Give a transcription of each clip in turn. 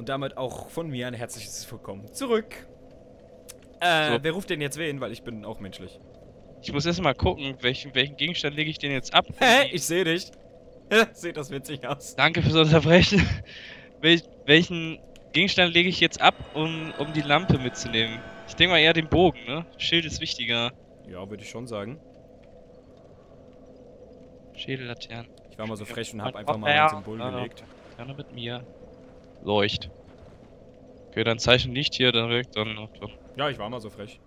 Und damit auch von mir ein herzliches Willkommen zurück. Äh, So. wer ruft denn jetzt wen? Weil ich bin auch menschlich. Ich muss erst mal gucken, welchen, welchen Gegenstand lege ich denn jetzt ab? Hä? Ich sehe dich. Sieht das witzig aus. Danke fürs Unterbrechen. Wel welchen Gegenstand lege ich jetzt ab, um, um die Lampe mitzunehmen? Ich denke mal eher den Bogen, ne? Schild ist wichtiger. Ja, würde ich schon sagen. Schädellaternen. Ich war mal so frech und hab Und einfach mal ein Symbol ja. gelegt. Gerne mit mir. Leucht. Okay, dann Zeichen nicht hier direkt, dann. Ja, ich war mal so frech.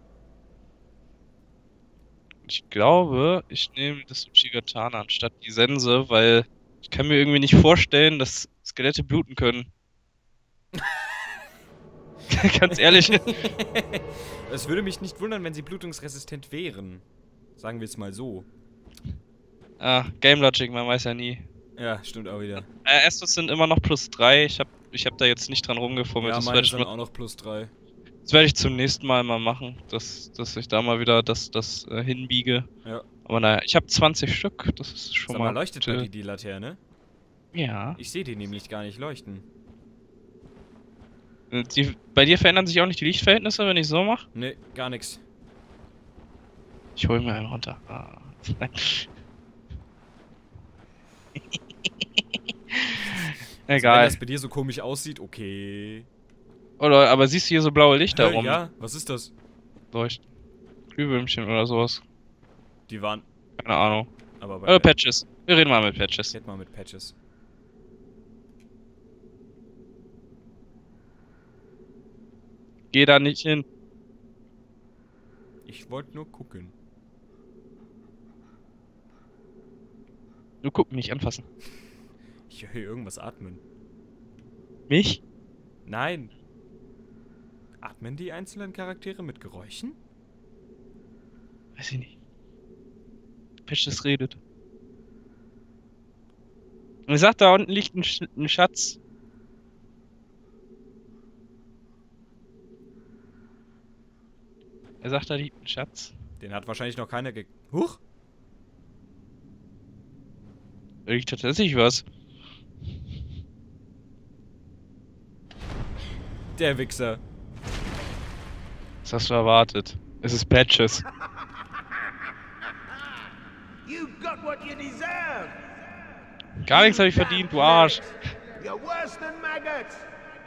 Ich glaube, ich nehme das Uchigatana anstatt die Sense, weil ich kann mir irgendwie nicht vorstellen, dass Skelette bluten können. Ganz ehrlich. Es würde mich nicht wundern, wenn sie blutungsresistent wären. Sagen wir es mal so. ah, Game Logic, man weiß ja nie. Ja, stimmt auch wieder. Äh, Estus sind immer noch plus 3. Ich hab, ich hab da jetzt nicht dran rumgefummelt. Ja, das meine werde ich, mal- auch noch plus 3. das werd ich zum nächsten Mal mal machen, dass, dass ich da mal wieder das, das äh, hinbiege. Ja. Aber naja, ich habe 20 Stück. Das ist schon Sag mal, mal. leuchtet bei dir die Laterne? Ja. Ich sehe die nämlich gar nicht leuchten. Äh, Die, bei dir verändern sich auch nicht die Lichtverhältnisse, wenn ich so mache? Ne, gar nichts. Ich hol mir einen runter. Ah. Wenn Egal. das bei dir so komisch aussieht, okay. Oder, aber siehst du hier so blaue Lichter Hä, rum? ja, was ist das? Leuchten. Glühwürmchen oder sowas. Die waren. Keine Ahnung. Aber Oder Patches. Wir reden mal mit Patches. Jetzt mal mit Patches. Geh da nicht hin. Ich wollte nur gucken. Du guck mich anfassen. Ich höre hier irgendwas atmen. Mich? Nein. Atmen die einzelnen Charaktere mit Geräuschen? Weiß ich nicht. Patches redet. Und er sagt, da unten liegt ein, Sch ein Schatz. Er sagt, da liegt ein Schatz. Den hat wahrscheinlich noch keiner ge... Huch! Da liegt tatsächlich was. Der Wichser. Was hast du erwartet? Es ist Patches. You got what you deserve. Gar nichts habe ich verdient, du Arsch. You're worse than maggots.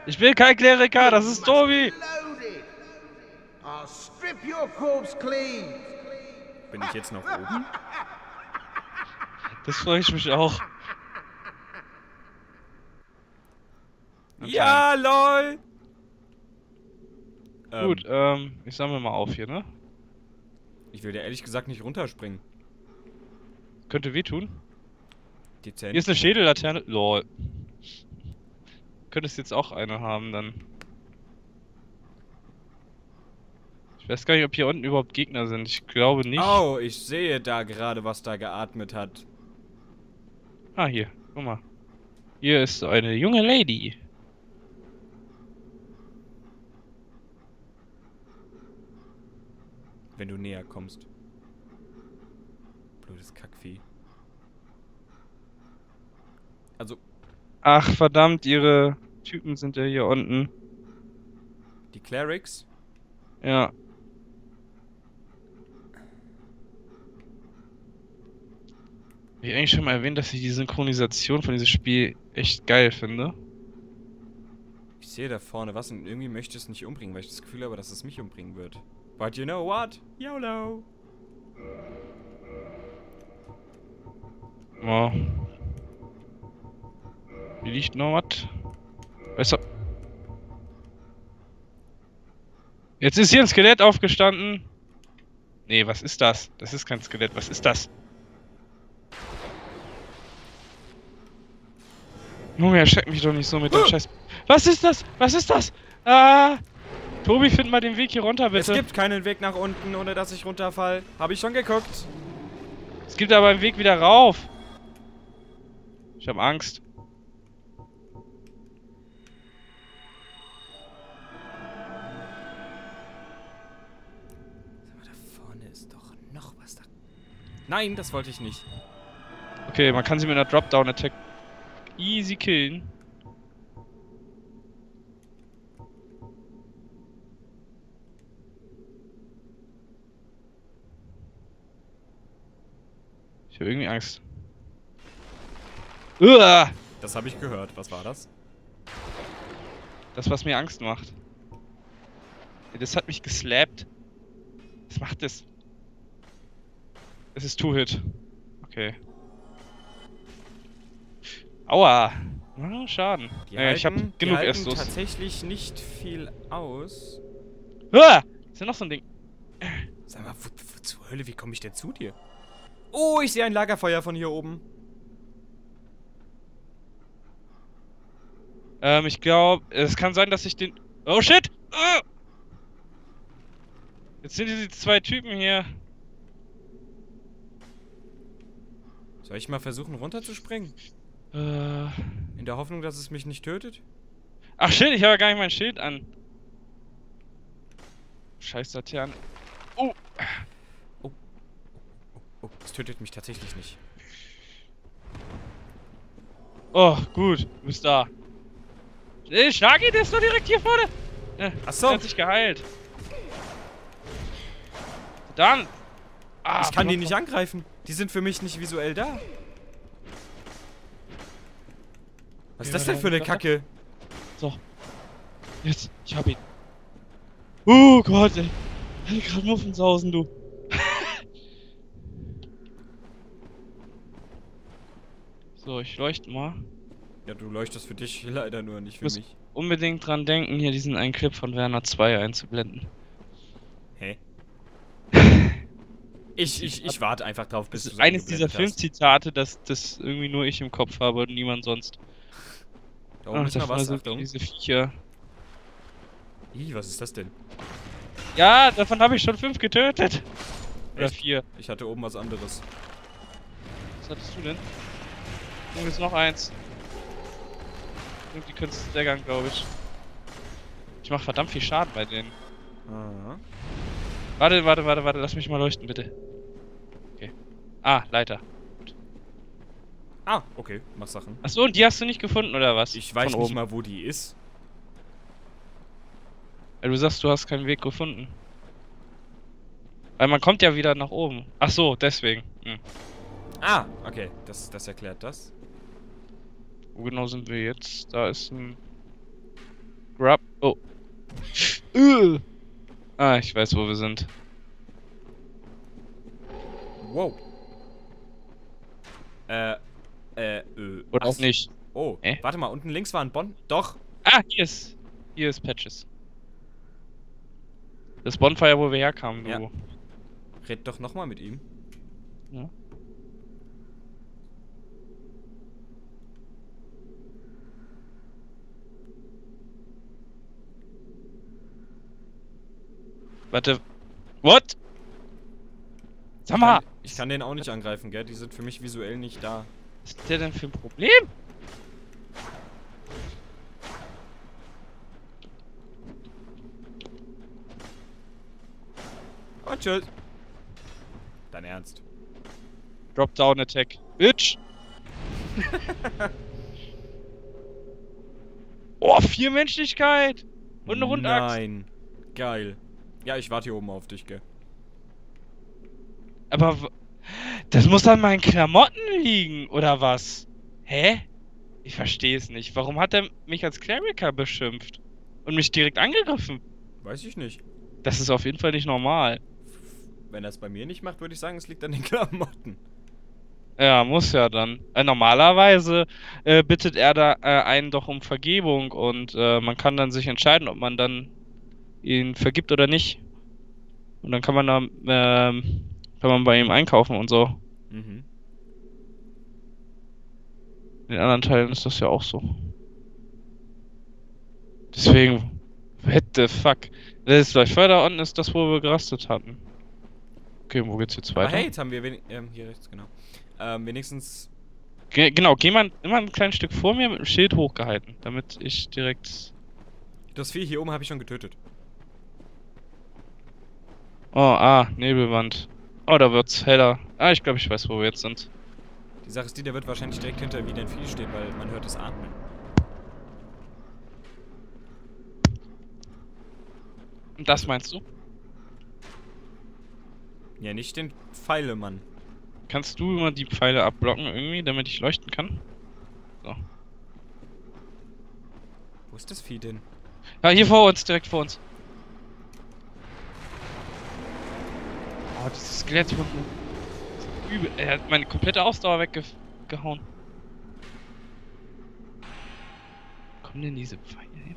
Ich will kein Kleriker, das ist Tobi. Loaded. I'll strip your corpse clean. Bin ich jetzt noch oben? Das freue ich mich auch. Ja, lol! Ähm, Gut, ähm, ich sammle mal auf hier, ne? Ich will dir ehrlich gesagt nicht runterspringen. Könnte wehtun. Dezent. Hier ist eine Schädellaterne. Lol. Könntest jetzt auch eine haben, dann. Ich weiß gar nicht, ob hier unten überhaupt Gegner sind. Ich glaube nicht. Oh, ich sehe da gerade, was da geatmet hat. Ah, hier. Guck mal. Hier ist so eine junge Lady. Wenn du näher kommst. Blödes Kackvieh. Also, Ach, verdammt, ihre Typen sind ja hier unten. die Clerics? Ja. Ich eigentlich schon mal erwähnt, dass ich die Synchronisation von diesem Spiel echt geil finde. Ich sehe da vorne was und irgendwie möchte ich es nicht umbringen, weil ich das Gefühl habe, dass es mich umbringen wird. But you know what? YOLO! Ja. Hier liegt noch was. Du. Jetzt ist hier ein Skelett aufgestanden. Nee, was ist das? Das ist kein Skelett. Was ist das? Junge, erschreck mich doch nicht so mit dem Scheiß. Was ist das? Was ist das? Ah! Tobi, find mal den Weg hier runter, bitte. Es gibt keinen Weg nach unten, ohne dass ich runterfall. Habe ich schon geguckt. Es gibt aber einen Weg wieder rauf. Ich hab Angst. Sag mal, da vorne ist doch noch was da. Nein, das wollte ich nicht. Okay, man kann sie mit einer Dropdown-Attack easy killen. Ich habe irgendwie Angst. Uah! Das habe ich gehört. Was war das? Das, was mir Angst macht. Das hat mich geslappt. Was macht das? Es ist Two-Hit. Okay. Aua! Ah, Schaden. Die Ja, ich habe genug die Estus. tatsächlich nicht viel aus. Ah! Ist ja noch so ein Ding. Sag mal, wo, wo zur Hölle, wie komme ich denn zu dir? Oh, ich sehe ein Lagerfeuer von hier oben. Ähm, ich glaube, es kann sein, dass ich den. Oh shit! Ah! Jetzt sind diese zwei Typen hier. Soll ich mal versuchen runterzuspringen? Äh. In der Hoffnung, dass es mich nicht tötet? Ach shit, ich habe ja gar nicht mein Schild an. Scheiß Laternen. Oh! Oh, oh, es tötet mich tatsächlich nicht. Oh, gut, du bist da. Äh, Schnagi, der ist doch direkt hier vorne. Äh, Ach so. Der hat sich geheilt. Dann. Ah, ich kann die nicht angreifen. Die sind für mich nicht visuell da. Was ist Ja, das denn für eine Kacke? So. Jetzt, ich hab ihn. Oh Gott, ey. Gerade Muffensausen, du. So, ich leuchte mal. Ja, du leuchtest für dich leider nur, nicht für Muss- mich. Unbedingt dran denken, hier diesen einen Clip von Werner 2 einzublenden. Hä? Ich, ich, ich warte einfach drauf, bis Das du ist so eines dieser. Filmzitate, das, das irgendwie nur ich im Kopf habe und niemand sonst. Da oben ist das noch war was, Achtung. diese Viecher. Ih, was ist das denn? Ja, davon habe ich schon fünf getötet. Oder Echt? vier. Ich hatte oben was anderes. Was hattest du denn? Oh, jetzt noch eins. Irgendwie könntest du staggern, glaube ich. Ich mache verdammt viel Schaden bei denen. Aha. Warte, warte, warte, warte, lass mich mal leuchten, bitte. Okay. Ah, Leiter. Ah, okay, mach Sachen. Achso, und die hast du nicht gefunden, oder was? Ich weiß Von nicht oben. mal, wo die ist. Weil du sagst, du hast keinen Weg gefunden. Weil man kommt ja wieder nach oben. Ach so, deswegen. Hm. Ah, okay, das, das erklärt das. Wo genau sind wir jetzt? Da ist ein Grub. Oh. Äh. Ah, ich weiß, wo wir sind. Wow. Äh, äh, äh. Oder auch nicht. Oh, Hä? warte mal, unten links war ein Bonn. Doch. Ah, hier ist. Hier ist Patches. Das Bonfire, wo wir herkamen, du. Ja. Red doch nochmal mit ihm. Ja. Warte. What? Sag mal, Kann, ich kann den auch nicht angreifen, gell? Die sind für mich visuell nicht da. was ist der denn für ein Problem? Und tschüss. Dein Ernst. Drop down attack. Bitch! oh, vier Menschlichkeit! Und eine Rundaxt. Nein. Geil. Ja, ich warte hier oben auf dich, gell? Aber das muss an meinen Klamotten liegen, oder was? Hä? Ich verstehe es nicht. Warum hat er mich als Cleriker beschimpft? Und mich direkt angegriffen? Weiß ich nicht. Das ist auf jeden Fall nicht normal. Wenn er es bei mir nicht macht, würde ich sagen, es liegt an den Klamotten. Ja, muss ja dann. Äh, normalerweise äh, bittet er da äh, einen doch um Vergebung und äh, man kann dann sich entscheiden, ob man dann ihn vergibt oder nicht. Und dann kann man da, ähm, kann man bei ihm einkaufen und so. Mhm. In den anderen Teilen ist das ja auch so. Deswegen, what the fuck? Das Leuchtfeuer da unten ist das, wo wir gerastet hatten. Okay, wo geht's jetzt Aber weiter? hey, jetzt haben wir wenig, ähm, hier rechts, genau. Ähm, wenigstens. Ge genau, geh mal immer ein kleines Stück vor mir mit dem Schild hochgehalten, damit ich direkt. Das Vieh hier oben habe ich schon getötet. Oh, ah, Nebelwand. Oh, da wird's heller. Ah, ich glaube, ich weiß, wo wir jetzt sind. Die Sache ist die, der wird wahrscheinlich direkt hinter wie ein Vieh stehen, weil man hört es atmen. Und das meinst du? Ja, nicht den Pfeilemann. Kannst du immer die Pfeile abblocken irgendwie, damit ich leuchten kann? Wo ist das Vieh denn? Ja, hier vor uns, direkt vor uns. Oh, dieses Skelett unten. Übel. Er hat meine komplette Ausdauer weggehauen. Kommen denn diese Pfeile her?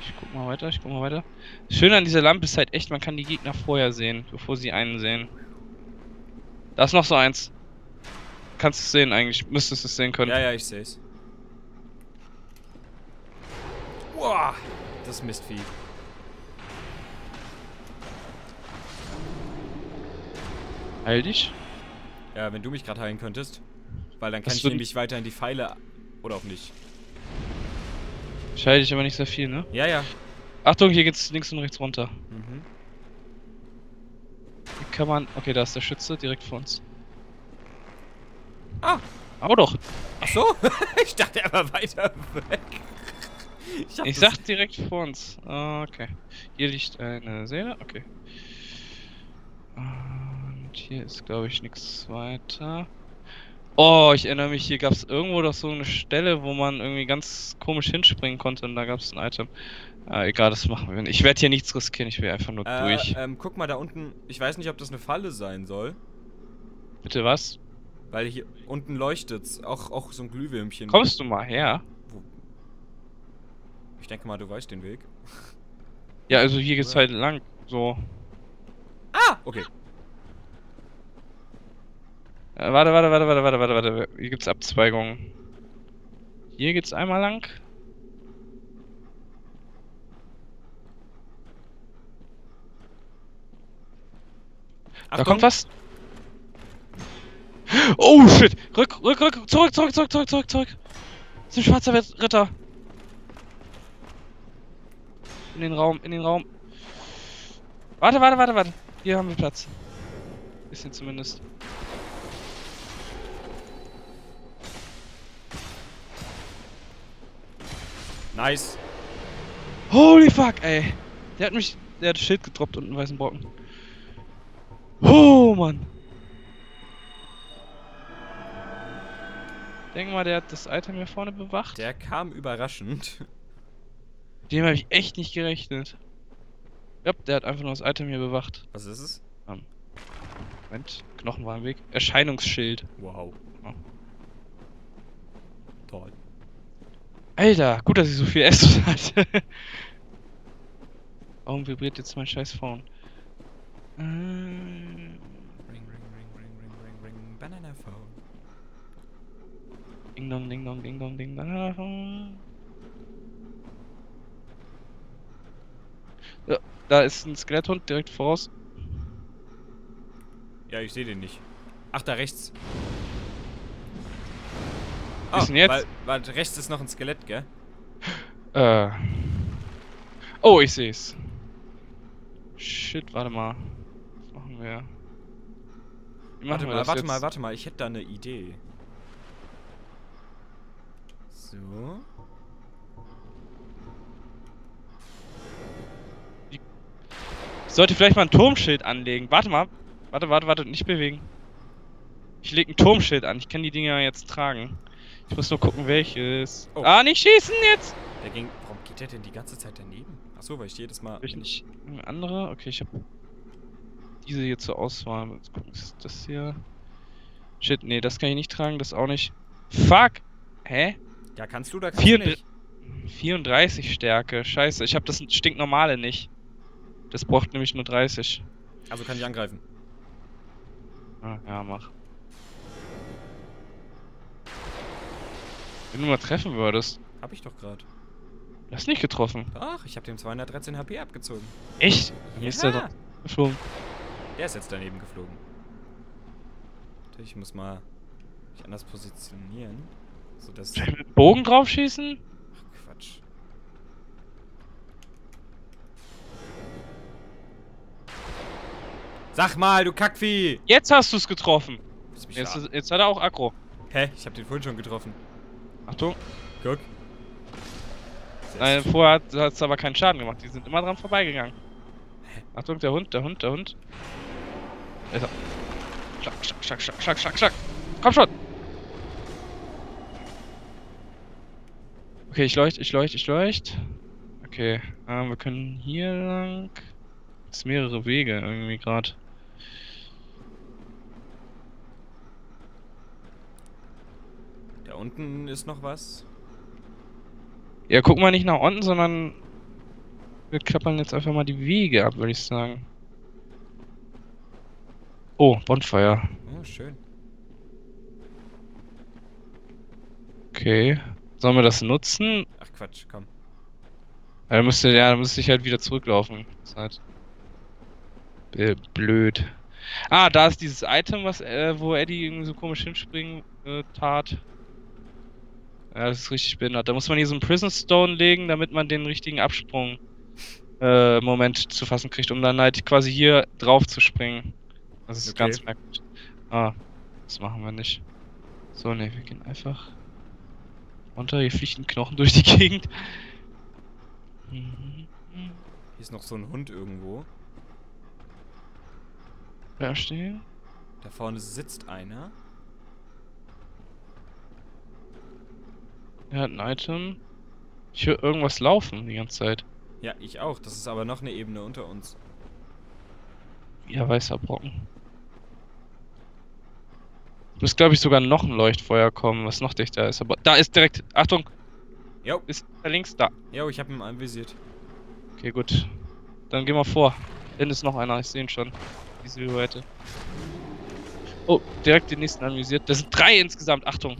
Ich guck mal weiter, ich guck mal weiter. Schön an dieser Lampe ist halt echt, man kann die Gegner vorher sehen, bevor sie einen sehen. Da ist noch so eins. Kannst du es sehen eigentlich, müsstest du es sehen können. Ja, ja, ich seh's. Boah, das Mistvieh. Heil dich. Ja, wenn du mich gerade heilen könntest. Weil dann kann Das ich nämlich weiter in die Pfeile. Oder auch nicht. Ich heil dich aber nicht sehr viel, ne? Ja, ja. Achtung, hier geht's links und rechts runter. Mhm. Hier kann man. Okay, da ist der Schütze direkt vor uns. Ah. Hau doch! Ach so? ich dachte, er war weiter weg. Ich das- sag direkt vor uns. Ah, Okay. Hier liegt eine Seele. Okay. Und hier ist, glaube ich, nichts weiter. Oh, ich erinnere mich, hier gab es irgendwo doch so eine Stelle, wo man irgendwie ganz komisch hinspringen konnte und da gab es ein Item. Ah, egal, das machen wir nicht. Ich werde hier nichts riskieren, ich will einfach nur Äh, durch. ähm, guck mal da unten. Ich weiß nicht, ob das eine Falle sein soll. Bitte was? Weil hier unten leuchtet's. Auch, auch so ein Glühwürmchen. Kommst du mal her? Ich denke mal, du weißt den Weg. Ja, also hier geht's Ja. halt lang. So. Ah! Okay. Äh, warte, warte, warte, warte, warte, warte, warte. Hier gibt's Abzweigungen. Hier geht's einmal lang. Da Achtung. kommt was. Oh shit! Rück, rück, rück, zurück, zurück, zurück, zurück, zurück, zurück. Das ist ein schwarzer Ritter. In den Raum, in den Raum. Warte, warte, warte, warte. Hier haben wir Platz. Bisschen zumindest. Nice. Holy fuck, ey. Der hat mich. Der hat das Schild gedroppt und einen weißen Brocken. Oh, Mann. Denk mal, der hat das Item hier vorne bewacht. Der kam überraschend. Mit Dem habe ich echt nicht gerechnet. Ja, der hat einfach nur das Item hier bewacht. Was ist es? Moment, Knochen war im Weg. Erscheinungsschild. Wow. Ja. Toll. Alter, gut, dass ich so viel Essen hatte. Warum vibriert jetzt mein scheiß Phone? Äh, Ring, ring, ring, ring, ring, ring, ring. Banana Phone. Ding dong, ding dong, ding dong, ding dong. Ja, da ist ein Skeletthund direkt voraus. Ja, ich sehe den nicht. Ach, da rechts. Ist denn jetzt? Weil, weil rechts ist noch ein Skelett, gell? Äh. Oh, ich seh's. Shit, warte mal. Was machen wir? Wie machen Warte wir mal, das warte jetzt? mal, warte mal. Ich hätte da eine Idee. So. Ich sollte vielleicht mal ein Turmschild anlegen. Warte mal. Warte, warte, warte. Nicht bewegen. Ich leg ein Turmschild an. Ich kann die Dinger jetzt tragen. Ich muss nur gucken, welches. Oh. Ah, nicht schießen jetzt! Der ging. Warum geht der denn die ganze Zeit daneben? Ach so, weil ich jedes Mal. Hab ich nicht. Eine andere? Okay, ich hab diese hier zur Auswahl. Jetzt gucken, ist das hier. Shit, nee, das kann ich nicht tragen, das auch nicht. Fuck! Hä? Ja, kannst du da kannst Vier- du nicht. 34 Stärke. Scheiße, ich habe das stinknormale nicht. Das braucht nämlich nur 30. Also kann ich angreifen. Ah, ja, mach. Wenn du mal treffen würdest. Hab ich doch gerade. Du hast nicht getroffen. Ach, ich habe dem 213 HP abgezogen. Echt? Wie ist der Ja. geflogen? Der ist jetzt daneben geflogen. Ich muss mal mich anders positionieren. So dass. Soll ich mit dem Bogen drauf schießen? Ach, Quatsch. Sag mal, du Kackvieh! Jetzt hast du es getroffen. Jetzt, jetzt hat er auch Aggro. Hä? Ich hab den vorhin schon getroffen. Achtung. Guck. Nein, vorher hat es aber keinen Schaden gemacht. Die sind immer dran vorbeigegangen. Achtung, der Hund, der Hund, der Hund. Alter. Schlag, schlag, schlag, schlag, schlag, schlag, schlag. Komm schon! Okay, ich leucht, ich leucht, ich leucht. Okay, ähm, wir können hier lang. Es mehrere Wege irgendwie gerade. Unten ist noch was. Ja, guck mal nicht nach unten, sondern wir klappern jetzt einfach mal die Wege ab, würde ich sagen. Oh, Bonfire. Oh, schön. Okay. Sollen wir das nutzen? Ach Quatsch, komm. Ja, dann müsste, ja, dann müsste ich halt wieder zurücklaufen. Das ist halt blöd. Ah, da ist dieses Item, was, äh, wo Eddie irgendwie so komisch hinspringen äh, tat. Ja, das ist richtig behindert. Da muss man hier so einen Prison Stone legen, damit man den richtigen Absprung äh, Moment zu fassen kriegt, um dann halt quasi hier drauf zu springen. Das ist Okay. ganz merkwürdig. Ah, das machen wir nicht. So, ne, wir gehen einfach runter. Hier fliegt ein Knochen durch die Gegend. Mhm. Hier ist noch so ein Hund irgendwo. Verstehe. Da vorne sitzt einer. Er hat ein Item. Ich höre irgendwas laufen die ganze Zeit. Ja, ich auch. Das ist aber noch eine Ebene unter uns. Ja, weißer Brocken. Muss, glaube ich, sogar noch ein Leuchtfeuer kommen, was noch dichter ist. Aber da ist direkt. Achtung! Jo, Ist da links da. jo, ich habe ihn anvisiert. Okay, gut. Dann gehen wir vor. Hinten ist noch einer, ich sehe ihn schon. Die Silhouette. Oh, direkt den nächsten anvisiert. Das sind drei insgesamt, Achtung.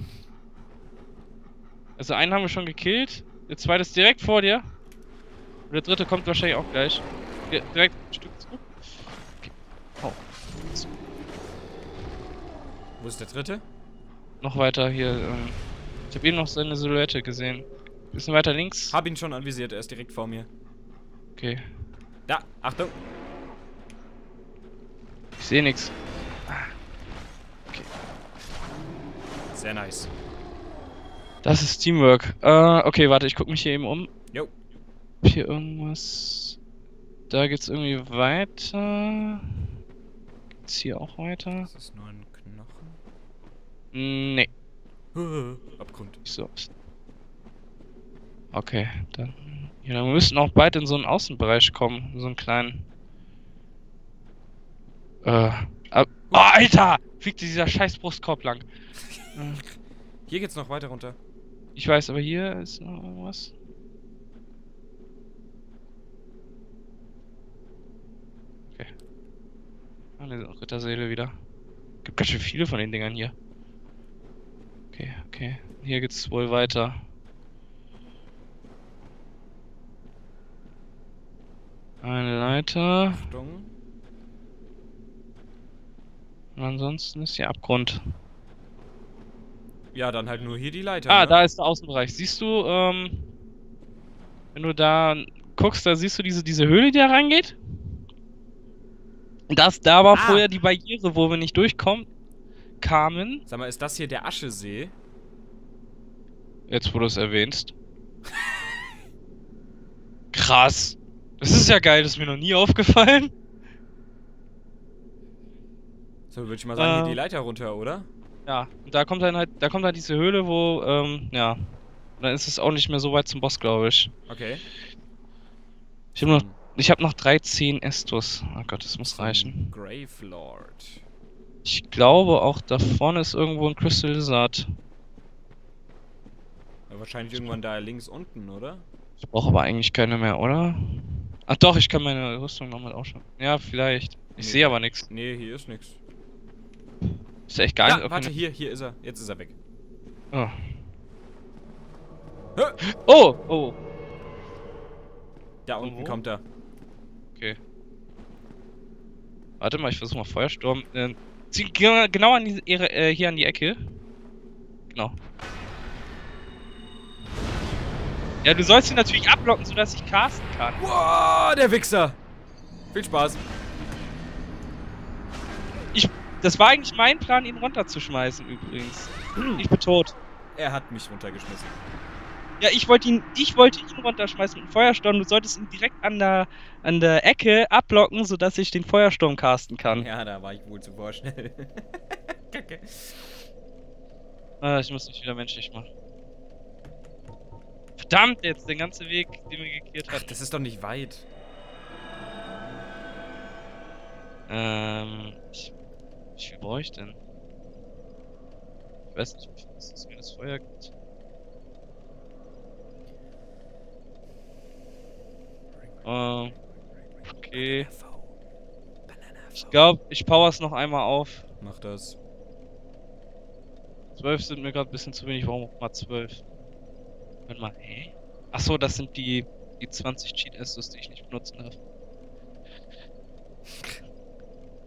Also einen haben wir schon gekillt. Der zweite ist direkt vor dir. Und der dritte kommt wahrscheinlich auch gleich. Di- Direkt ein Stück zurück. Okay. Oh. Wo ist der dritte? Noch weiter hier. Ähm, ich habe eben noch seine Silhouette gesehen. Bisschen weiter links. Hab ihn schon anvisiert, er ist direkt vor mir. Okay. Da, Achtung. Ich sehe nichts. Sehr nice. Das ist Teamwork. Äh, okay, warte, ich guck mich hier eben um. Jo. Hab Hier irgendwas. Da geht's irgendwie weiter. Geht's hier auch weiter? Das ist nur ein Knochen. Nee, Abgrund. nicht so. Okay, dann. Ja, wir müssen auch bald in so einen Außenbereich kommen. So einen kleinen. Äh. ab- Oh, Alter! Fliegt dieser scheiß Brustkorb lang. Hier geht's noch weiter runter. Ich weiß, aber hier ist noch irgendwas. Okay. Ah, Eine Ritterseele wieder. Gibt ganz schön viele von den Dingern hier. Okay, okay. Hier geht's wohl weiter. Eine Leiter. Achtung. Und ansonsten ist hier Abgrund. Ja, dann halt nur hier die Leiter. Ah, ne? da ist der Außenbereich. Siehst du, ähm, wenn du da guckst, da siehst du diese, diese Höhle, die da reingeht? Das, da war Ah. vorher die Barriere, wo wir nicht durchkommen, kamen. Sag mal, ist das hier der Aschesee? Jetzt, wo du es erwähnst. Krass. Das ist ja geil, das ist mir noch nie aufgefallen. So, würde ich mal sagen, hier Äh. die Leiter runter, oder? Ja, und da kommt dann halt, da kommt halt diese Höhle, wo, ähm, ja. Und dann ist es auch nicht mehr so weit zum Boss, glaube ich. Okay. Ich habe noch, ich habe noch 13 Estus. Oh Gott, das muss reichen. Grave Lord. Ich glaube auch da vorne ist irgendwo ein Crystal Lizard. Ja, wahrscheinlich irgendwann da links unten, oder? Ich brauche aber eigentlich keine mehr, oder? Ach doch, ich kann meine Rüstung nochmal ausschauen. Ja, vielleicht. Ich Nee. sehe aber nichts. Nee, hier ist nichts. Ist echt gar Ja, nicht. warte, hier, hier ist er. Jetzt ist er weg. Oh. Oh, oh. Da unten wo? kommt er. Okay. Warte mal, ich versuche mal Feuersturm. Äh, zieh genau an die, ihre, äh, hier an die Ecke. Genau. Ja, du sollst ihn natürlich ablocken, sodass ich casten kann. Wow, der Wichser! Viel Spaß. Das war eigentlich mein Plan, ihn runterzuschmeißen übrigens. Ich bin tot. Er hat mich runtergeschmissen. Ja, ich wollte ihn, ich wollte ihn runterschmeißen mit dem Feuersturm. Du solltest ihn direkt an der, an der Ecke ablocken, sodass ich den Feuersturm casten kann. Ja, da war ich wohl zu vorschnell. Kacke. Ah, ich muss mich wieder menschlich machen. Verdammt, jetzt der ganze Weg, den wir gekehrt Ach, hatten. das ist doch nicht weit. Ähm, ich, wie viel brauche ich denn? Ich weiß nicht, wie viel es mir das Feuer gibt. Ähm, okay. Ich glaube, ich power es noch einmal auf. Mach das. 12 sind mir gerade ein bisschen zu wenig, ich brauche mal 12. Warte mal, hä? Achso, das sind die, die 20 Cheat Essos, die ich nicht benutzen darf.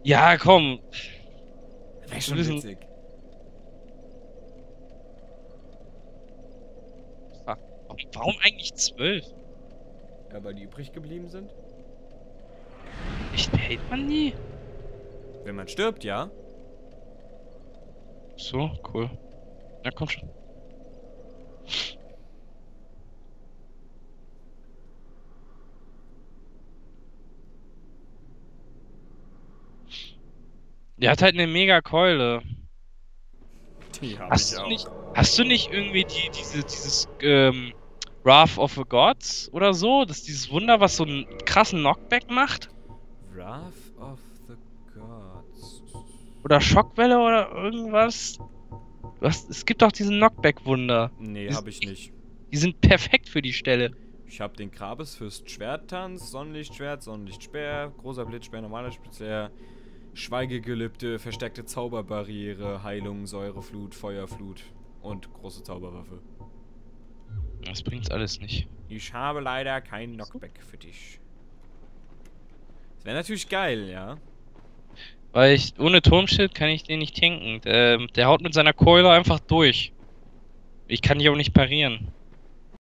Ja, komm. Wäre schon witzig. Fuck. Warum, eigentlich 12? Ja, weil die übrig geblieben sind? Echt, behält man die? Wenn man stirbt, ja. So, cool. Na komm schon. Der hat halt eine mega Keule. Die hab Hast du nicht, hast du nicht irgendwie die, diese, dieses, ähm, Wrath of the Gods oder so? Das ist dieses Wunder, was so einen krassen Knockback macht? Wrath of the Gods. Oder Schockwelle oder irgendwas? Was, es gibt doch diesen Knockback-Wunder. Nee, Ist- hab ich nicht. Die sind perfekt für die Stelle. Ich hab den Grabesfürst Schwerttanz, Sonnenlichtschwert, Sonnenlichtspeer, großer Blitzspeer, normaler Spezier, Schweigegelübde, verstärkte Zauberbarriere, Heilung, Säureflut, Feuerflut und große Zauberwaffe. Das bringt's alles nicht. Ich habe leider keinen Knockback für dich. Das wäre natürlich geil, ja. Weil ich, ohne Turmschild kann ich den nicht tanken. Der, der haut mit seiner Keule einfach durch. Ich kann die auch nicht parieren.